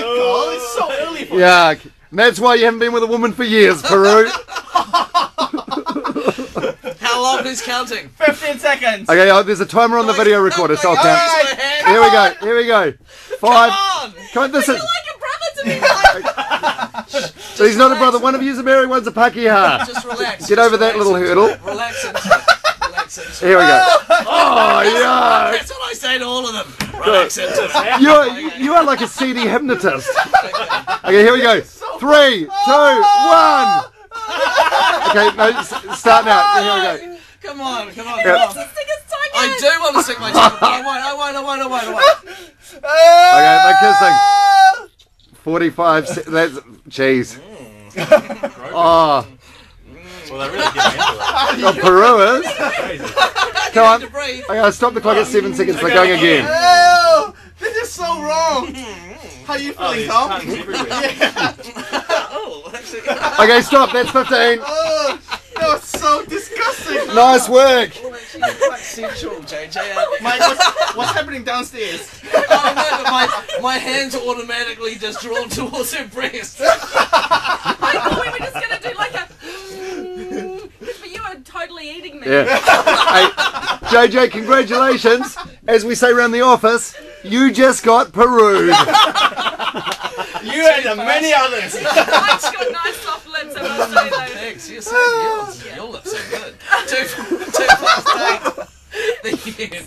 my oh. god, it's so early for Yeah. And that's why you haven't been with a woman for years, Puru. How long is counting? 15 seconds. Okay, oh, there's a timer on the video recorder, so I'll No, count. use my. Here we go. Here we go. Five. Come on. Come on, this is. You're like a brother to me. So he's not a brother. One of you's a Maori, one's a Pakeha. Just relax. Get just over that relax little into hurdle. it. Relax into it. Relax into it. Here we go. Oh, oh yeah. That's what I say to all of them. Relax into it. You're, you are like a CD hypnotist. Okay, here we go. Three, two, one. Okay, no, start now. Here we go. Come on, come on, Yeah. come on. Stick his tongue I do want to stick my tongue, but I won't, I won't, I won't, I won't, I won't. Okay, no kissing. 45 se- that's jeez. Oh, Well, they're really getting into it. oh, Puru is. Come on. To breathe. I gotta stop the clock at seven seconds. We're going again. Oh, this is so wrong. How you Oh, feeling, there's Dom? tongues everywhere. Oh, actually. Okay, stop. That's 15. Oh, that was so disgusting. Nice work. Well, actually, you're quite sensual, JJ. aren't you? Mike, what's, what's happening downstairs? Oh, no, my, my hands are automatically just drawn towards her breast. I thought we were just gonna do like a. Mm, but you are totally eating me. Yeah. Hey, JJ, congratulations. As we say around the office, you just got Puru. You and the many others. Mike's got nice soft lips, I must say though. Thanks. You're so, your, your lips are good. Two, two plus eight. The year.